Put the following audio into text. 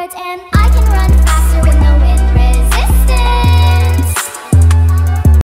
and I can run